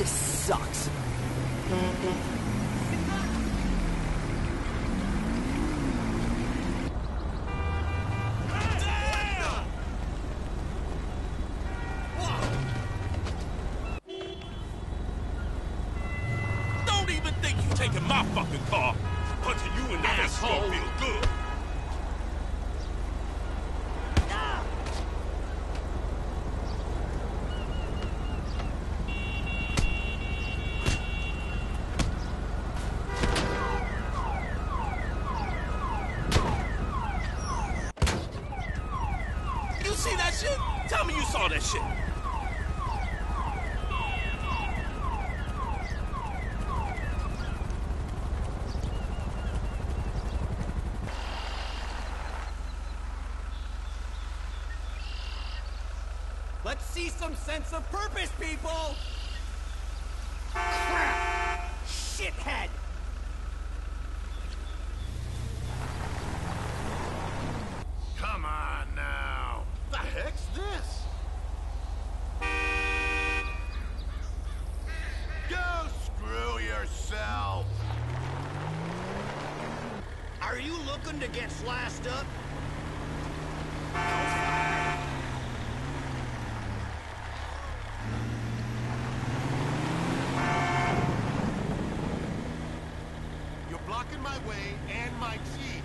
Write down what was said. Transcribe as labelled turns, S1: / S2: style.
S1: I this. This sucks.
S2: Don't even think you taking my fucking car. Punching you in the face don't feel good. You see that shit? Tell me you saw that shit.
S3: Let's see some sense of purpose, people! Crap! Shithead! Looking to get sliced up?
S4: You're blocking my way and my G